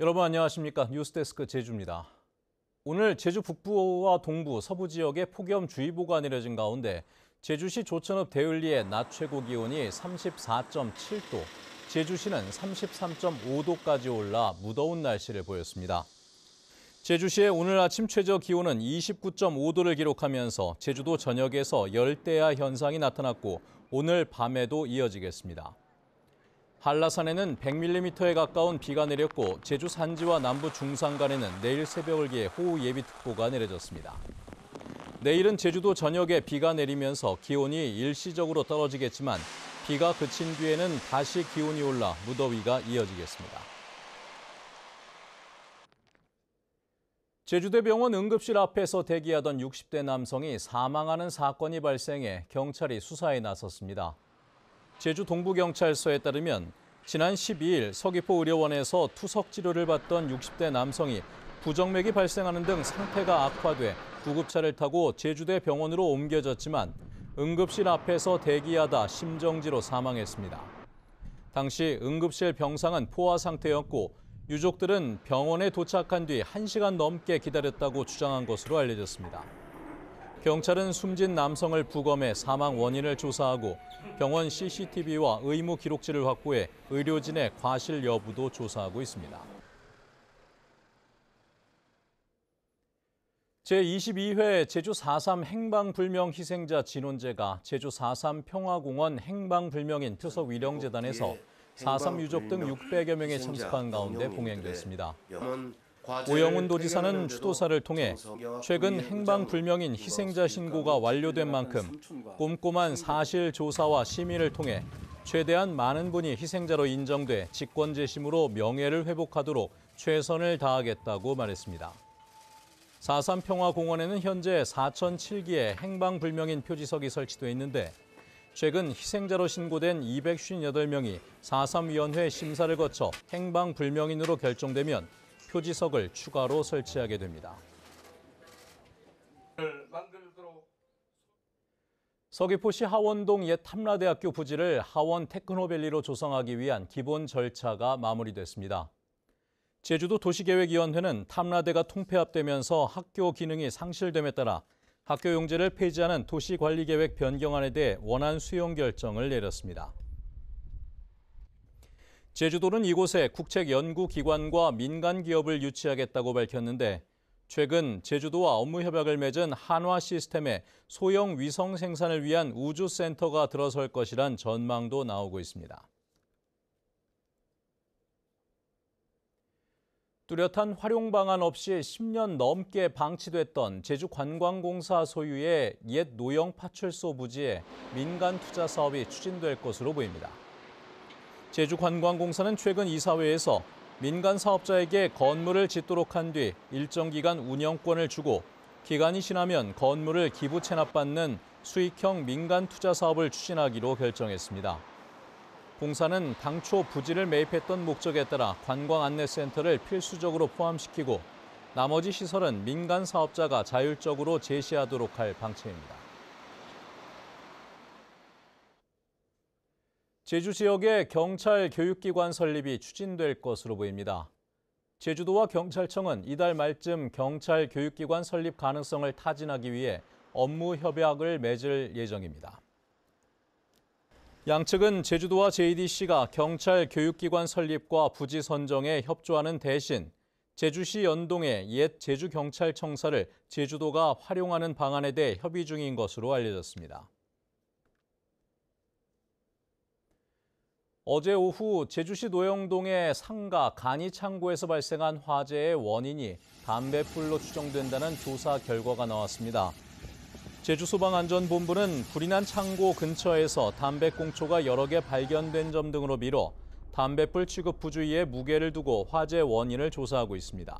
여러분 안녕하십니까 뉴스데스크 제주입니다. 오늘 제주 북부와 동부, 서부 지역에 폭염주의보가 내려진 가운데 제주시 조천읍 대을리의 낮 최고 기온이 34.7도, 제주시는 33.5도까지 올라 무더운 날씨를 보였습니다. 제주시의 오늘 아침 최저 기온은 29.5도를 기록하면서 제주도 전역에서 열대야 현상이 나타났고 오늘 밤에도 이어지겠습니다. 한라산에는 100mm에 가까운 비가 내렸고 제주 산지와 남부 중산간에는 내일 새벽을 기해 호우 예비특보가 내려졌습니다. 내일은 제주도 전역에 비가 내리면서 기온이 일시적으로 떨어지겠지만 비가 그친 뒤에는 다시 기온이 올라 무더위가 이어지겠습니다. 제주대병원 응급실 앞에서 대기하던 60대 남성이 사망하는 사건이 발생해 경찰이 수사에 나섰습니다. 제주 동부경찰서에 따르면 지난 12일 서귀포 의료원에서 투석 치료를 받던 60대 남성이 부정맥이 발생하는 등 상태가 악화돼 구급차를 타고 제주대 병원으로 옮겨졌지만 응급실 앞에서 대기하다 심정지로 사망했습니다. 당시 응급실 병상은 포화 상태였고 유족들은 병원에 도착한 뒤 1시간 넘게 기다렸다고 주장한 것으로 알려졌습니다. 경찰은 숨진 남성을 부검해 사망 원인을 조사하고 병원 CCTV와 의무 기록지를 확보해 의료진의 과실 여부도 조사하고 있습니다. 제22회 제주 4.3 행방불명 희생자 진원제가 제주 4.3 평화공원 행방불명인 표석 위령재단에서 4.3 유족 등 600여 명이 참석한 가운데 봉행됐습니다. 오영훈 도지사는 추도사를 통해 최근 행방불명인 희생자 신고가 완료된 만큼 꼼꼼한 사실 조사와 심의를 통해 최대한 많은 분이 희생자로 인정돼 직권재심으로 명예를 회복하도록 최선을 다하겠다고 말했습니다. 4.3 평화공원에는 현재 4,007기의 행방불명인 표지석이 설치돼 있는데 최근 희생자로 신고된 258명이 4.3위원회 심사를 거쳐 행방불명인으로 결정되면 표지석을 추가로 설치하게 됩니다. 서귀포시 하원동 옛 탐라대학교 부지를 하원 테크노밸리로 조성하기 위한 기본 절차가 마무리됐습니다. 제주도 도시계획위원회는 탐라대가 통폐합되면서 학교 기능이 상실됨에 따라 학교 용지를 폐지하는 도시관리계획 변경안에 대해 원안 수용 결정을 내렸습니다. 제주도는 이곳에 국책연구기관과 민간 기업을 유치하겠다고 밝혔는데 최근 제주도와 업무 협약을 맺은 한화 시스템에 소형 위성 생산을 위한 우주센터가 들어설 것이란 전망도 나오고 있습니다. 뚜렷한 활용 방안 없이 10년 넘게 방치됐던 제주관광공사 소유의 옛 노영 파출소 부지에 민간 투자 사업이 추진될 것으로 보입니다. 제주관광공사는 최근 이사회에서 민간 사업자에게 건물을 짓도록 한 뒤 일정 기간 운영권을 주고 기간이 지나면 건물을 기부 체납받는 수익형 민간 투자 사업을 추진하기로 결정했습니다. 공사는 당초 부지를 매입했던 목적에 따라 관광 안내센터를 필수적으로 포함시키고 나머지 시설은 민간 사업자가 자율적으로 제시하도록 할 방침입니다. 제주 지역에 경찰 교육기관 설립이 추진될 것으로 보입니다. 제주도와 경찰청은 이달 말쯤 경찰 교육기관 설립 가능성을 타진하기 위해 업무 협약을 맺을 예정입니다. 양측은 제주도와 JDC가 경찰 교육기관 설립과 부지 선정에 협조하는 대신 제주시 연동의 옛 제주경찰청사를 제주도가 활용하는 방안에 대해 협의 중인 것으로 알려졌습니다. 어제 오후 제주시 노영동의 상가 간이 창고에서 발생한 화재의 원인이 담배불로 추정된다는 조사 결과가 나왔습니다. 제주소방안전본부는 불이 난 창고 근처에서 담배꽁초가 여러 개 발견된 점 등으로 미뤄 담배불 취급 부주의에 무게를 두고 화재 원인을 조사하고 있습니다.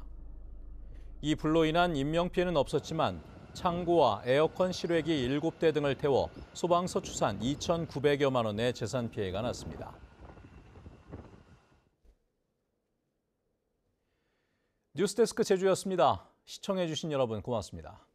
이 불로 인한 인명피해는 없었지만 창고와 에어컨 실외기 7대 등을 태워 소방서 추산 2,900여만 원의 재산 피해가 났습니다. 뉴스데스크 제주였습니다. 시청해주신 여러분 고맙습니다.